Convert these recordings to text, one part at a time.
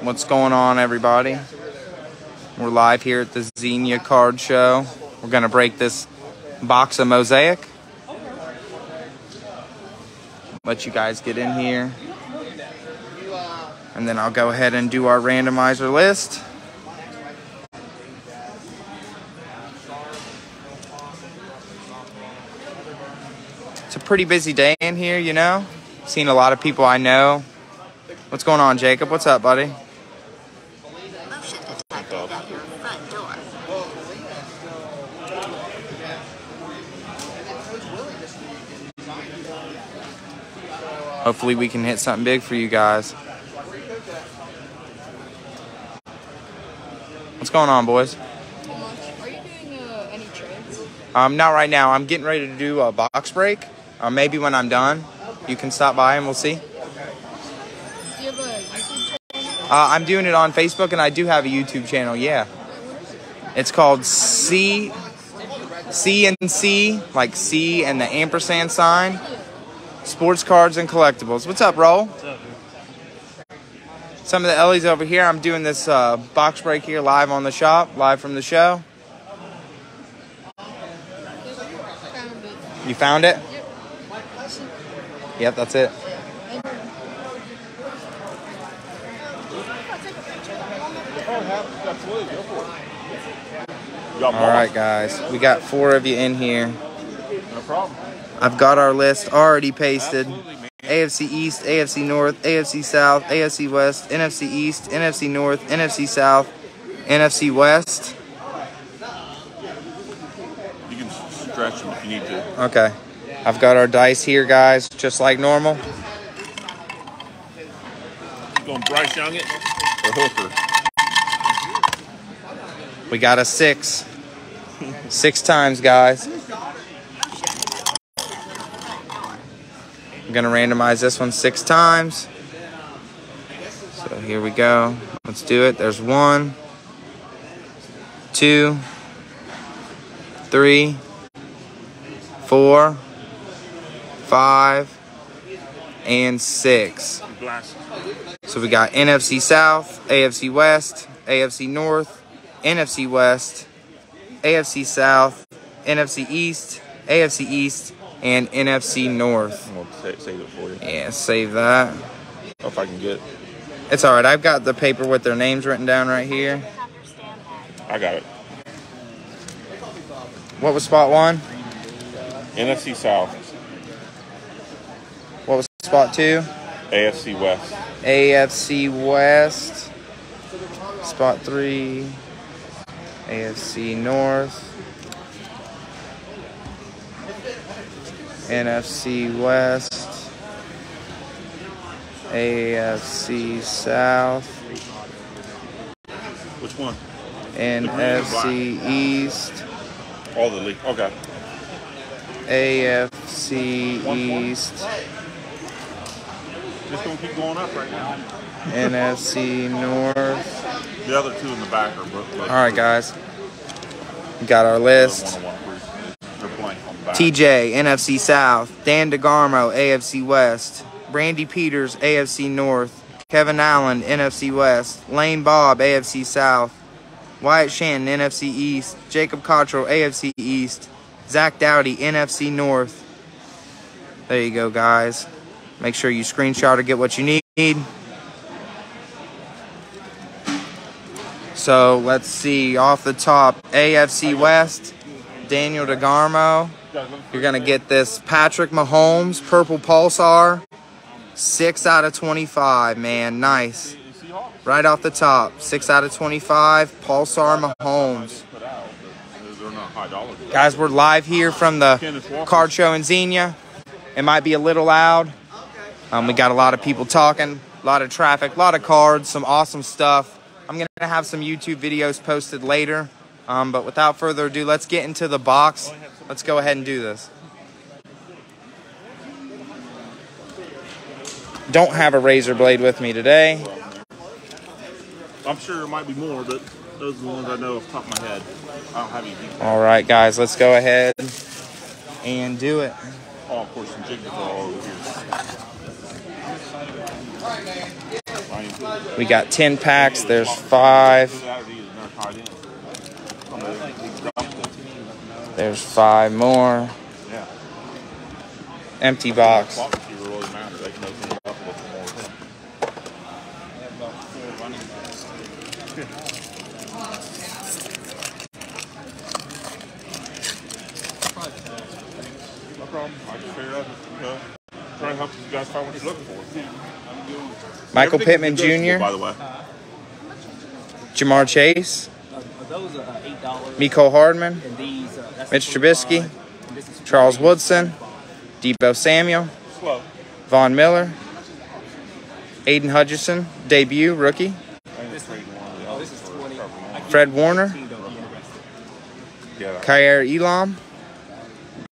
What's going on, everybody? We're live here at the Xenia Card Show. We're gonna break this box of mosaic. Let you guys get in here. And then I'll go ahead and do our randomizer list. It's a pretty busy day in here, you know. Seen a lot of people I know. What's going on, Jacob? What's up, buddy? Motion detected at your front door. Hopefully, we can hit something big for you guys. What's going on, boys? Are you doing uh, any trades? Um, not right now. I'm getting ready to do a box break. Uh, maybe when I'm done, you can stop by and we'll see. Uh, I'm doing it on Facebook, and I do have a YouTube channel. Yeah, it's called C C and C, like C and the ampersand sign. Sports cards and collectibles. What's up, Roll? Some of the Ellies over here. I'm doing this uh, box break here live on the shop, live from the show. You found it? Yep, that's it. All right, guys. We got four of you in here. No problem. I've got our list already pasted. AFC East, AFC North, AFC South, AFC West, NFC East, NFC North, NFC South, NFC West. You can stretch them if you need to. Okay. I've got our dice here, guys, just like normal. You going Bryce Young it or Hooker? We got a six. Six times, guys. I'm gonna randomize this one six times. So here we go. Let's do it. There's one, two, three, four, five, and six. So we got NFC South, AFC West, AFC North, NFC West, AFC South, NFC East, AFC East, and NFC North. Save it for you. Yeah, save that. If I can get it. It's all right. I've got the paper with their names written down right here. I got it. What was spot one? NFC South, spot two? AFC West, AFC West. Spot three. AFC North. NFC West. AFC South. which one? NFC East. All the league. Okay. AFC East. Just gonna keep going up right now. NFC North. The other two in the back are both. All right, guys. We got our list. One on one proof. They're blank on the back. TJ, NFC South. Dan DeGarmo, AFC West. Brandy Peters, AFC North. Kevin Allen, NFC West. Lane Bob, AFC South. Wyatt Shannon, NFC East. Jacob Cottrell, AFC East. Zach Dowdy, NFC North. There you go, guys. Make sure you screenshot or get what you need. So let's see. Off the top, AFC West. Daniel DeGarmo. You're going to get this Patrick Mahomes Purple Pulsar. 6 out of 25, man. Nice. Right off the top. 6 out of 25. Pulsar Mahomes. Guys, we're live here from the card show in Xenia. It might be a little loud. Um, we got a lot of people talking, a lot of traffic, a lot of cards, some awesome stuff. I'm going to have some YouTube videos posted later. Um, but without further ado, let's get into the box. Let's go ahead and do this. Don't have a razor blade with me today. I'm sure there might be more, but those are the ones I know off the top of my head. I don't have any. All right, guys, let's go ahead and do it. Oh, of course, some all over here. We got 10 packs. There's five. There's five more. Empty box. I out. Uh, to help you guys find what you're looking for. Michael Pittman Jr., By the way. Ja'Marr Chase, those are eight dollars. Mecole Hardman, And these, that's Mitch 25, Trubisky, and this is Charles Woodson, Deebo Samuel. Von Miller, Aidan Hutchinson, debut rookie, this is twenty. I give Fred Warner, 15, don't be interested. Yeah. Kaiir Elam,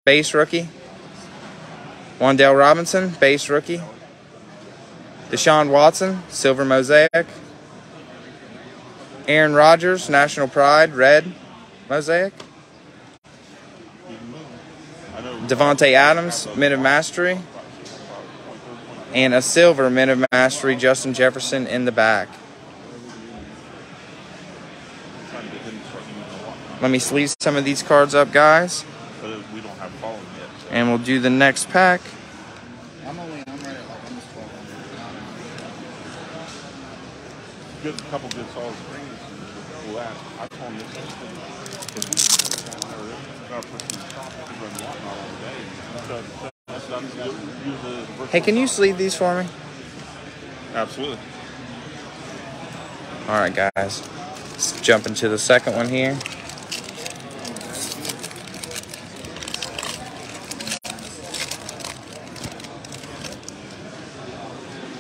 base rookie, Wan'Dale Robinson, base rookie, Deshaun Watson, silver mosaic, Aaron Rodgers, national pride, red mosaic, Davante Adams, men of mastery, and a silver men of mastery, Justin Jefferson in the back. trying to get him to start using a lot, Let me sleeve some of these cards up, guys, But we don't have following yet. So. and we'll do the next pack. I'm only, I'm right at like almost 1200. Good couple good solid screens. Well, that I told him this. If you gotta put some stuff in the water all day. So, so that's not use the Hey, can you sleeve these for me? Absolutely. All right, guys. Let's jump into the second one here.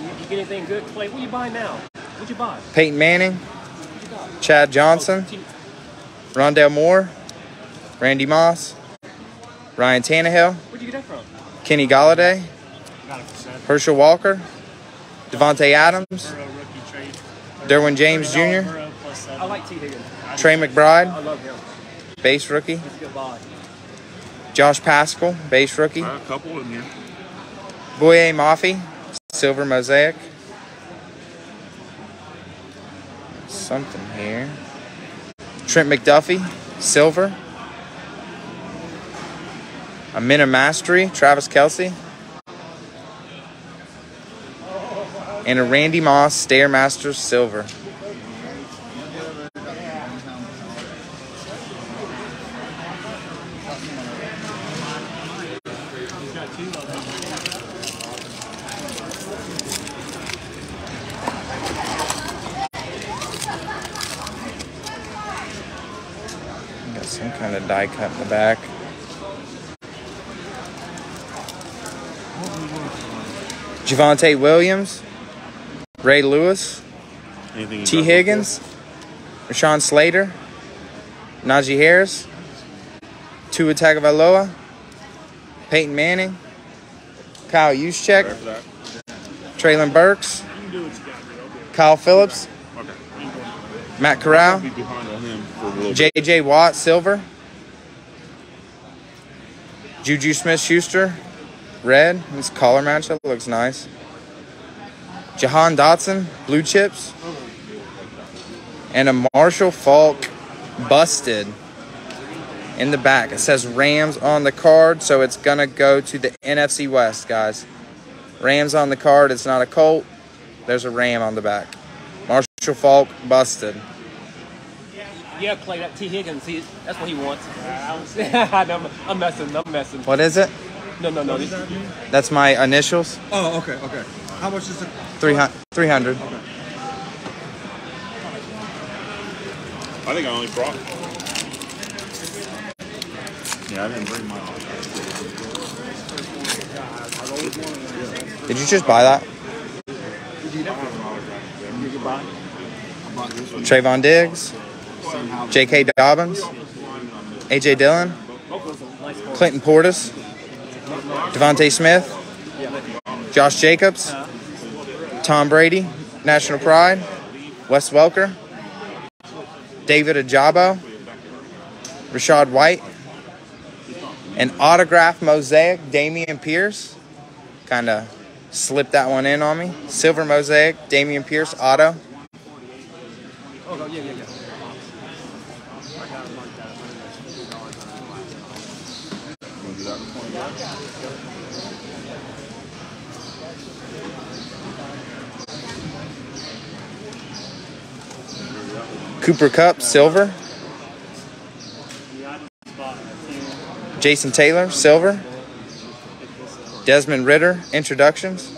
You, you get anything good, Clay? What are you buying now? What you buy? Peyton Manning, What you got? Chad Johnson, Oh, Rondale Moore, Randy Moss, Ryan Tannehill, Where'd you get that from? Kenny Golladay, Herschel Walker, Davante Adams, Derwin James Jr., I like Tee Higgins. Trey McBride, I love him. base rookie, He's a good buy. Josh Paschal, base rookie, Got a couple in here. Boye Mafe, silver mosaic. Something here. Trent McDuffie, silver. A Minna Mastery, Travis Kelce. And a Randy Moss Stairmaster silver. Got some kind of die cut in the back. Javonte Williams, Ray Lewis, Tee Higgins, Rashawn Slater, Najee Harris, Tua Tagovailoa, Peyton Manning, Kyle? Juszczyk. Treylon Burks, Kyle Phillips, Matt Corral, I'll be behind on him for a little bit. J.J. Watt, silver. Juju Smith-Schuster, red. This collar matchup looks nice. Jahan Dotson, blue chips. And a Marshall Faulk busted in the back. It says Rams on the card, so it's going to go to the NFC West, guys. Rams on the card. It's not a Colt. There's a Ram on the back. Marshall Faulk busted. Yeah, Clay, that Tee Higgins, he, that's what he wants. I I'm, I'm messing, I'm messing. What is it? No, no, no. This, That's my initials. Oh, okay, okay. How much is it? 300. 300. I think I only brought. Yeah, I didn't bring mine. Did you just buy that? Trevon Diggs, J.K. Dobbins, A.J. Dillon, Clinton Portis, DeVonta Smith, Josh Jacobs, Tom Brady, National Pride, Wes Welker, David Ojabo, Rachaad White, an autograph mosaic, Dameon Pierce. Kind of slipped that one in on me. Silver Mosaic, Dameon Pierce, auto. Oh, yeah, yeah, yeah. Wanna do that in 20 bucks? Cooper Kupp, silver. Jason Taylor, silver. Desmond Ridder, introductions.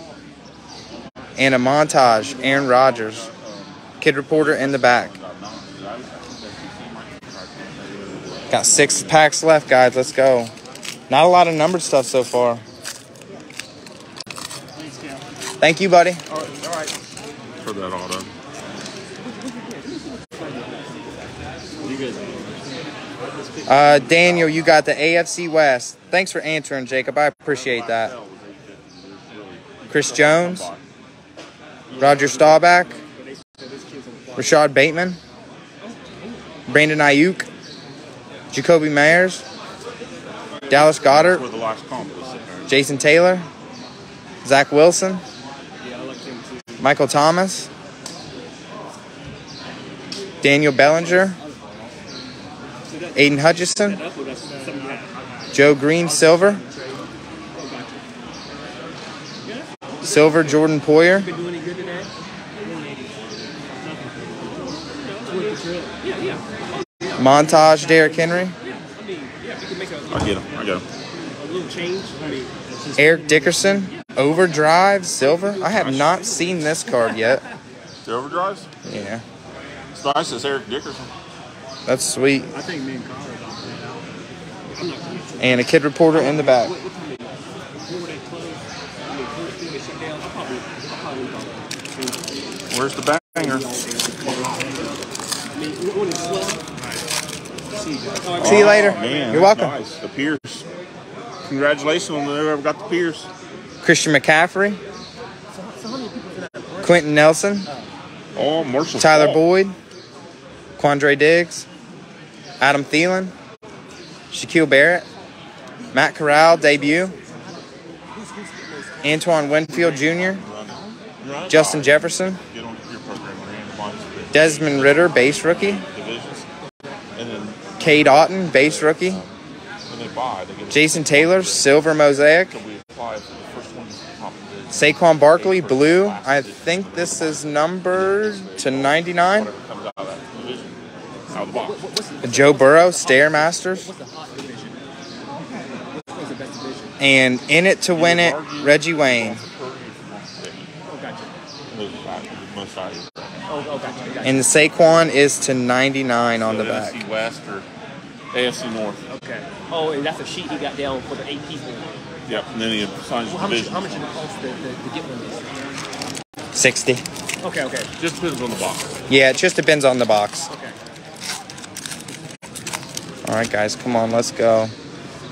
And a montage, Aaron Rodgers. Kid reporter in the back. Got six packs left, guys. Let's go. Not a lot of numbered stuff so far. Thank you, buddy. All right. For that auto. Uh, Daniel, you got the AFC West. Thanks for answering, Jacob. I appreciate that. Chris Jones, Roger Staubach, Rashod Bateman, Brandon Aiyuk, Jakobi Meyers, Dallas Goedert. Jason Taylor, Zach Wilson, Michael Thomas, Daniel Bellinger, Aidan Hutchinson, Joe Greene Silver, Silver Jordan Poyer, Been doing any good today? Yeah, yeah. Montage Derrick Henry, I mean, yeah, we can make a, I get him. I get him. a little change. I mean, it's just, Eric Dickerson, Overdrive Silver. I have not seen this card yet. The overdrives? Yeah, It's nice. It's Eric Dickerson. that's sweet. I think me and Carl are about that out. I'm not sure. And a kid reporter in the back. What, what time they, before they close, I mean, before they shut down, I'll probably, I'll probably about Where's the banger? I mean, when it's slow. See you guys. All right, See you later. Oh, man, You're welcome. Nice. The Pierce. Congratulations on whoever got the Pierce. Christian McCaffrey, So how many people's in that break? Quenton Nelson, Oh, Marshall. Tyler Faulk. Boyd, Quandre Diggs, Adam Thielen, Shaquille Barrett, Matt Corral debut, Antoine Winfield Jr., Justin. Jefferson, Get on your program and randomize the Desmond Ridder base rookie, then Cade Otton base rookie, um, when they buy, they get Jason Taylor silver mosaic, So we apply for the first one to top of the Saquon Barkley blue. I think this is numbered to 99. whatever comes out of that division. Out of the box. What's the, Joe Burrow Stairmasters. what's the hot division? What's the best division? And in it to win it, Reggie Wayne. Oh, gotcha. Most value. Oh, oh, gotcha. gotcha. And the Saquon is to 99 on the back. NFC West or AFC North. Okay. Oh, and that's a sheet he got down for the eight people. Yep. And then he assigns Well, how much? How much did it cost to, to, to get one of these? 60. Okay, okay, Just depends on the box. Yeah, it just depends on the box. okay. All right, guys, come on, let's go.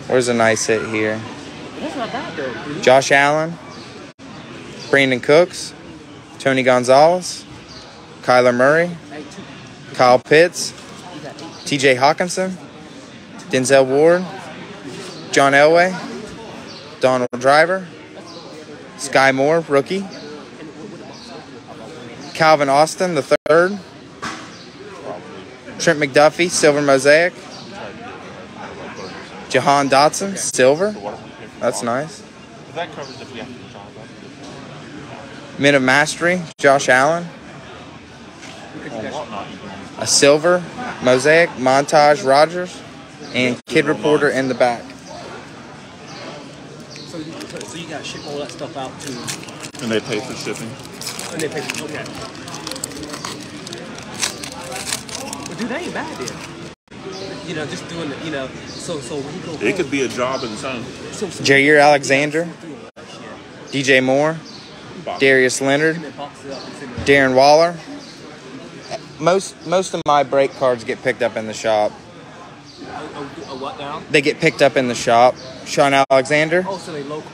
Where's a nice hit here? That's not bad though. Josh Allen, Brandon Cooks, Tony Gonzalez, Kyler Murray, Kyle Pitts. TJ Hockenson, Denzel Ward, John Elway, Donald Driver, Sky Moore, rookie, Calvin Austin, the third, Trent McDuffie, silver mosaic, Jahan Dotson, silver. That's nice. That covers have to drive up. Men of Mastery, Josh Allen, On whatnot, you can use a silver mosaic, Montage Rodgers, and Kid Reporter in the back. So, you- so, so you got to ship all that stuff out to, And they pay for shipping. and they pay. for- Okay. Well, dude, that ain't bad then. You know, just doing the, you know, so so when you go. It could be a job in its own. so, so Jaire Alexander, DJ Moore, Darius Leonard, And then box it up and send it. Darren Waller. Most most of my break cards get picked up in the shop. What now? They get picked up in the shop. Shaun Alexander, Oh, so they local.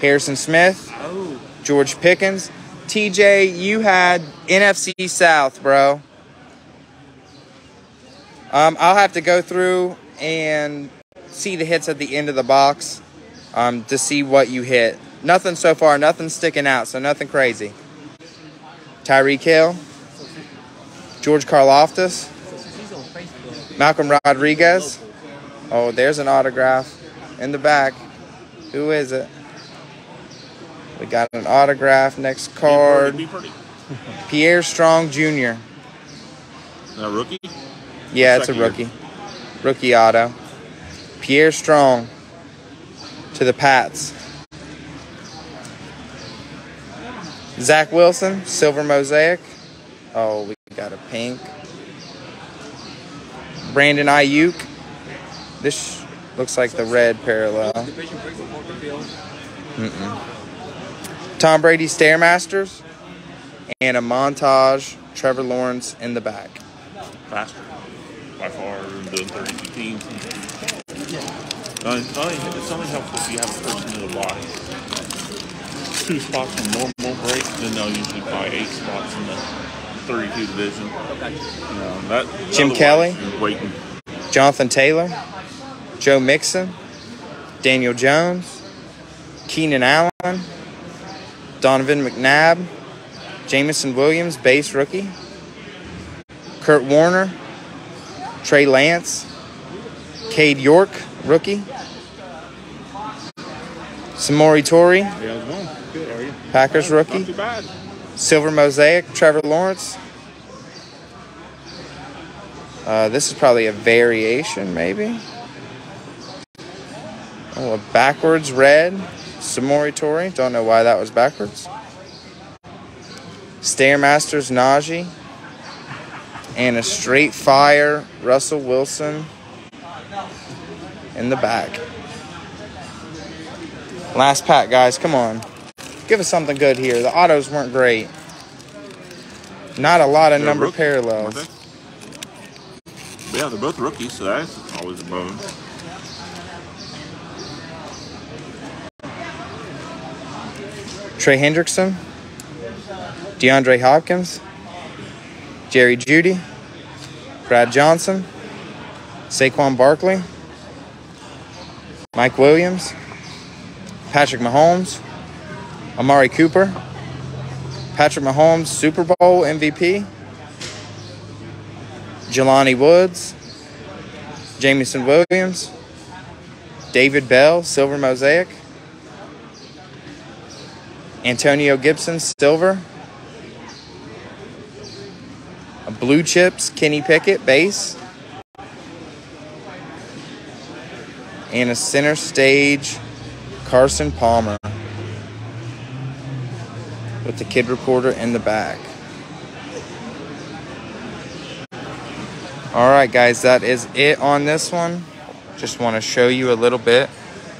Harrison Smith, Oh, George Pickens. TJ, you had NFC South, bro. Um, I'll have to go through and see the hits at the end of the box um, to see what you hit. Nothing so far. Nothing sticking out. So nothing crazy. Tyreek Hill, George Karlaftis, So since he's on Facebook, Malcolm Rodriguez. Oh, there's an autograph in the back. Who is it? We got an autograph. Next card. Be pretty. Pierre Strong Jr. Now rookie. Yeah, it's a year. rookie. Rookie auto. Pierre Strong to the Pats. Zach Wilson, silver mosaic. Oh, we got a pink. Brandon Aiyuk. This looks like the red parallel. division breaks apart the field. Tom Brady Stairmasters. And a montage. Trevor Lawrence in the back. Faster. By far than 32 teams. Only, it's only helpful if you have a person in the body. Two spots on normal break, then they'll usually buy eight spots in the 32 division. Okay. You know, that, Jim Kelly? Waiting. Jonathan Taylor, Joe Mixon, Daniel Jones, Keenan Allen, Donovan McNabb, Jameson Williams, base rookie, Kurt Warner, Trey Lance, Cade York, rookie, Samori Toure, Yeah, how's it going? Good, how are you? Packers Not rookie, too bad. Silver Mosaic, Trevor Lawrence. Uh, this is probably a variation, maybe. Oh, a backwards red, Samori Toure. Don't know why that was backwards. Stairmasters Najee. And a straight fire Russell Wilson in the back. Last pack, guys. Come on. Give us something good here. The autos weren't great. Not a lot of They're number rookie, parallels. Yeah, they're both rookies, so that's always a bonus. Trey Hendrickson, DeAndre Hopkins, Jerry Jeudy, Brad Johnson, Saquon Barkley, Mike Williams, Patrick Mahomes, Amari Cooper, Patrick Mahomes Super Bowl MVP, Jelani Woods, Jameson Williams, David Bell, Silver Mosaic, Antonio Gibson, silver. Blue chips, Kenny Pickett, base. And a center stage, Carson Palmer. With the kid reporter in the back. All right, guys, that is it on this one. Just want to show you a little bit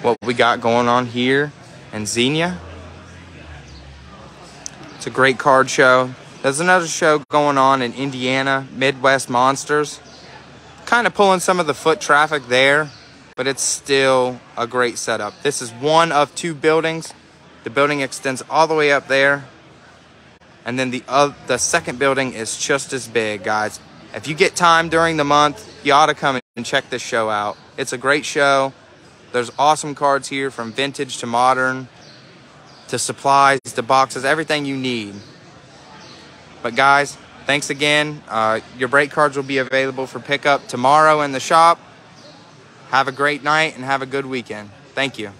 what we got going on here in Xenia. It's a great card show. There's another show going on in Indiana, Midwest Monsters. Kind of pulling some of the foot traffic there, but it's still a great setup. This is one of two buildings. The building extends all the way up there. And then the uh, the second building is just as big, guys. If you get time during the month, you ought to come and check this show out. It's a great show. There's awesome cards here from vintage to modern to supplies to boxes, everything you need. But guys, thanks again. Uh, your break cards will be available for pickup tomorrow in the shop. Have a great night and have a good weekend. Thank you.